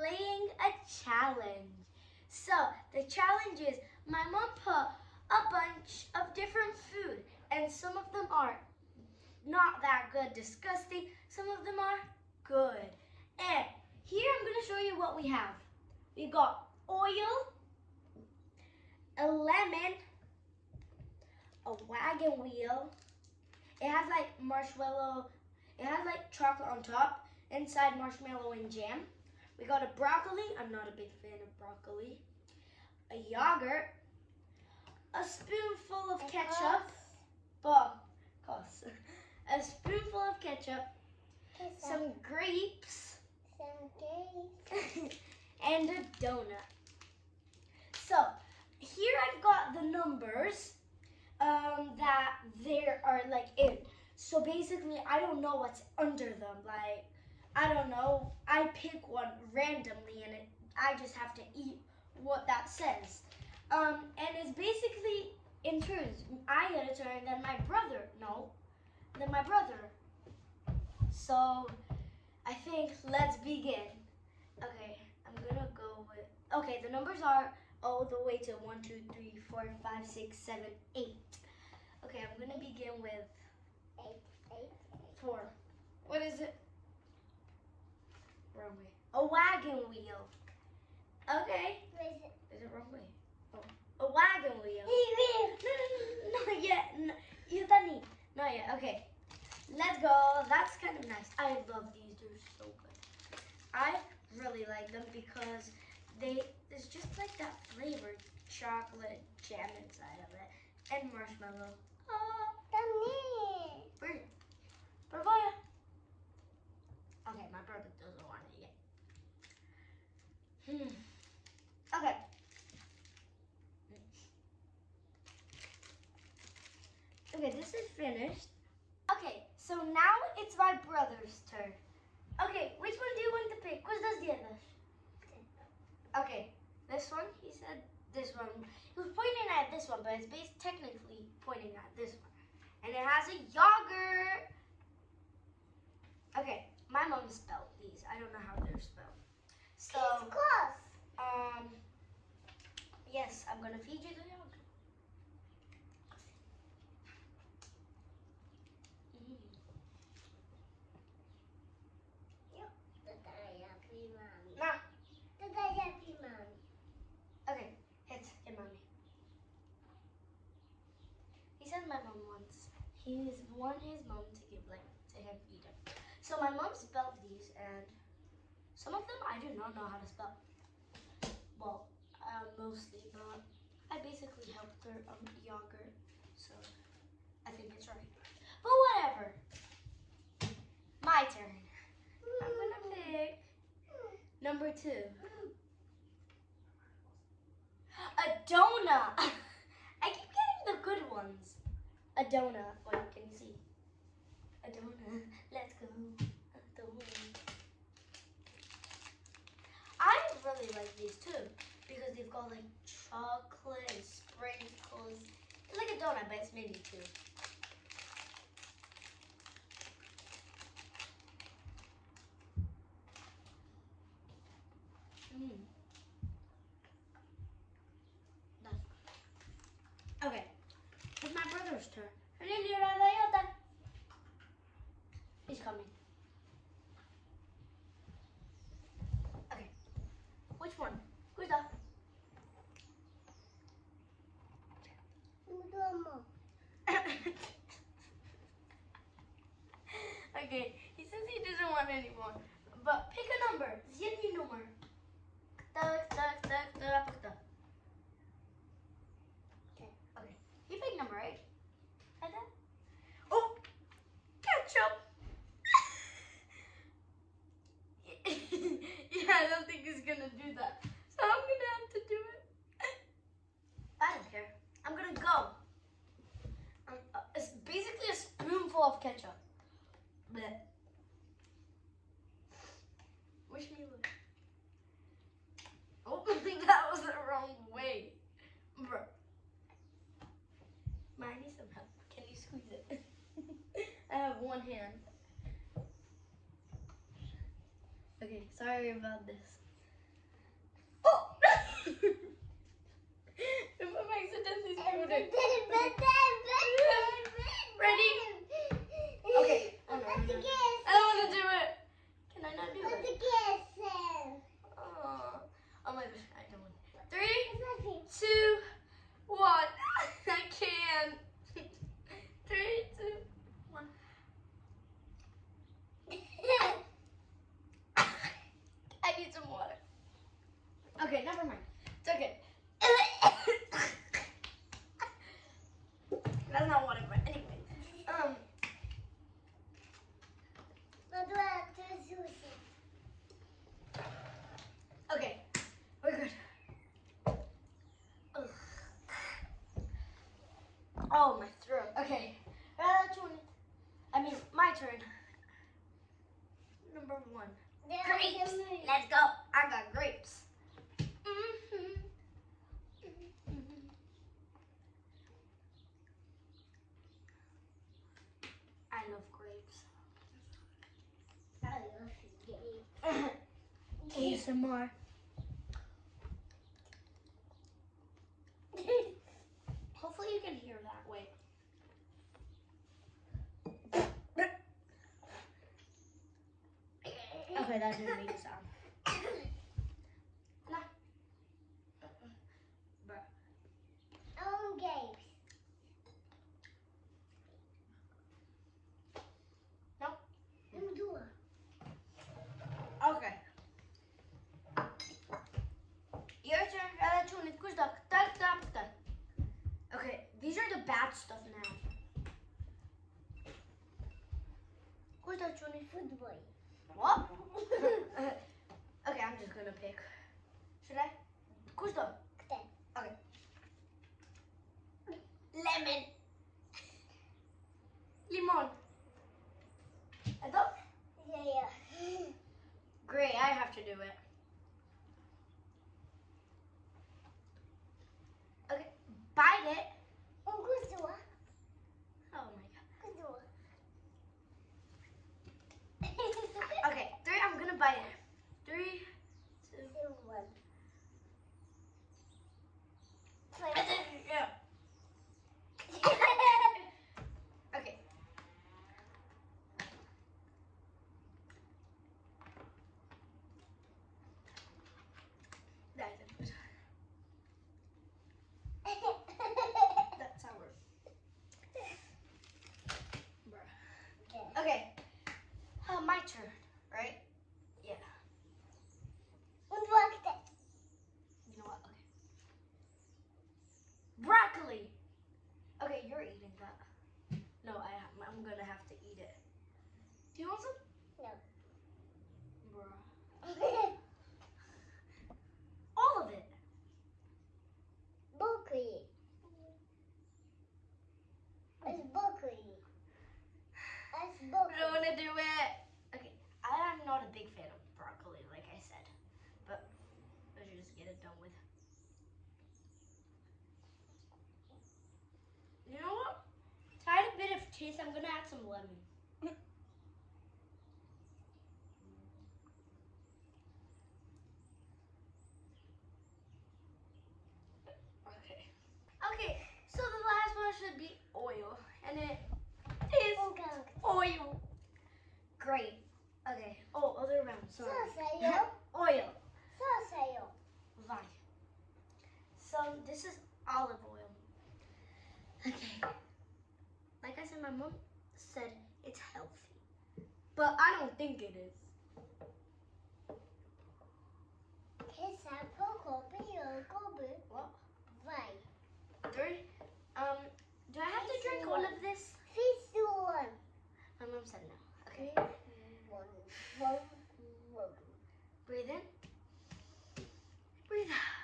playing a challenge. So the challenge is my mom put a bunch of different food, and some of them are not that good, disgusting. Some of them are good. And here I'm gonna show you what we have. We got oil, a lemon, a wagon wheel. It has like marshmallow. It has like chocolate on top. Inside marshmallow and jam. We got a broccoli. I'm not a big fan of broccoli. A yogurt. A spoonful of ketchup. Well, cost. A spoonful of ketchup. Some grapes. Some grapes. and a donut. So here I've got the numbers um, that there are like in. So basically, I don't know what's under them. Like, I don't know. I pick one randomly, and it, I just have to eat what that says. Um, and it's basically in turns. I get a turn, then my brother. No, then my brother. So I think let's begin. Okay, I'm gonna go with. Okay, the numbers are all the way to one, two, three, four, five, six, seven, eight. Okay, I'm gonna begin with four. What is it? Wrong. A wagon wheel. Okay. Is it wrong way? Oh, a wagon wheel. No, no, no, not yet. No, you Dani. Not yet. Okay. Let's go. That's kind of nice. I love these. They're so good. I really like them because they there's just like that flavored chocolate jam inside of it and marshmallow. Oh, where? Bravoya. Okay, my brother doesn't want it Hmm. Okay. Okay, this is finished. Okay, so now it's my brother's turn. Okay, which one do you want to pick? ¿Cuál das dedos? Okay, this one, he said this one. He was pointing at this one, but it's based technically pointing at this one. And it has a yogurt. Okay, my mom spelled these. I don't know how they're spelled. So, um, yes, I'm gonna feed you the yogurt. Mm. Now, okay, it's your mommy. He said my mom wants. He's want his mom to give like to him feed him. So my mom spelled these, and some of them I do not know how to spell. Well, uh, mostly, but I basically helped her um, yogurt, so I think it's right. But whatever. My turn. I'm gonna pick number two. A donut. I keep getting the good ones. A donut. Can you see? A donut. Let's go. A donut. I really like these too because they've got like chocolate and sprinkles. It's like a donut, but it's mini too. Mm. Okay, it's my brother's turn. He's coming. Okay, which one? Cuida. okay, he says he doesn't want any more. But pick a number. Zjednij numer. Tak, tak, tak, tak, tak. Okay, okay. You pick number, right? Like that? Oh! Ketchup! yeah, I don't think he's gonna do that. So I'm gonna have to do it. I don't care. I'm gonna go. Um, uh, it's basically a spoonful of ketchup. Blech. Wish me luck. Oh, that was the wrong way. Bro. I need some help. Can you squeeze it? I have one hand. Okay, sorry about this. if I'm accidentally screwed Ready? Okay. I don't want to do it. Can I not do it? Oh, oh my gosh, I don't want Three, two, one. I can. Three, two, one. I need some water. Okay, never mind. It's okay. That's not water, but anyway. Um, okay. We're good. Ugh. Oh, my throat. Okay. Uh, turn. I mean, my turn. Number one. Grapes. Let's go. I got grapes. Mhm. Mhm. I love grapes. I love grapes. ASMR. Hopefully you can hear that. Wait. Okay, that didn't make a sound. Nah. Bruh. Okay. Your turn. Uh, Electronic. Who's duck? Duck, duck, duck. Okay, these are the bad stuff now. Who's that, Johnny? What? okay, I'm just gonna pick. Should I? Who's the? Okay. Lemon. Limon. Ito? Yeah, yeah. Great, I have to do it. Okay, bite it. Oh my god. Okay, three, I'm gonna bite it. Three, two, yeah. Okay. That's it. That's sour. Bruh. Okay. Uh, my turn, right? Yeah. You know what? Okay. Broccoli. Okay, you're eating that. No, I I'm gonna have to eat it. Do you want some? No. Bruh. All of it. Broccoli. It's broccoli. It's I broccoli. don't want to do it. Okay, I'm not a big fan of broccoli, like I said, but I should just get it done with. You know what? To add a bit of taste, I'm gonna add some lemon. Okay. Okay, so the last one should be oil, and it is Okay. oil. Great. Okay. Oh, other round. Sorry. Sausayo. oil. So this is olive oil. Okay. Like I said, my mom said it's healthy, but I don't think it is. Quesapo, kopi, yokobu. What? Vai. Three. Um. Do I have to drink all of this? Fish one. My mom said no. Okay. One. One. One. Breathe in. Breathe out.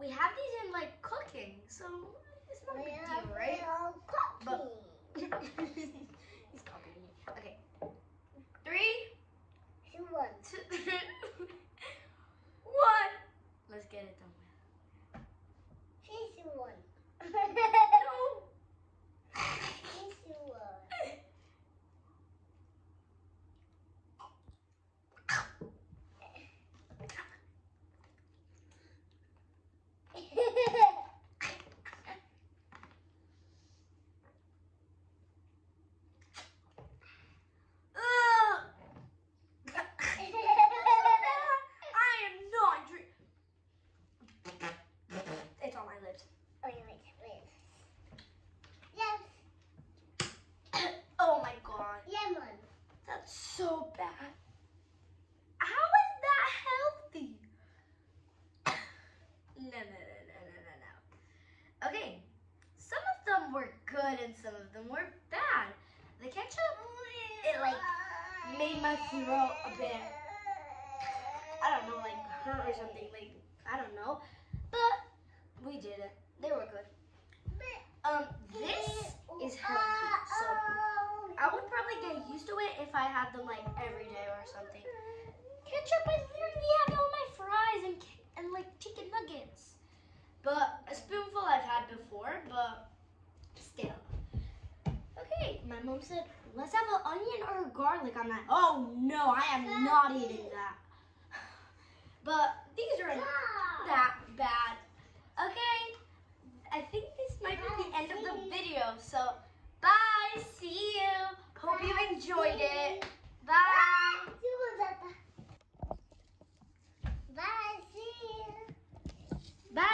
We have these in like cooking, so it's not a big deal, right? But- He's copying me. Okay. Three, One. two, one. Let's get it done with. Fish one. of them were bad. The ketchup, it like made my throat a bit, I don't know, like hurt or something. Like I don't know, but we did it. They were good. Um, this is healthy, so I would probably get used to it if I had them like every day or something. Ketchup, I literally had all my fries and and like chicken nuggets. But a spoonful I've had before, but still. Okay, my mom said, let's have an onion or a garlic on that. Oh no, I am not eating that. But these are not that bad. Okay, I think this might be the end of the video. So, bye, see you. Hope you enjoyed it.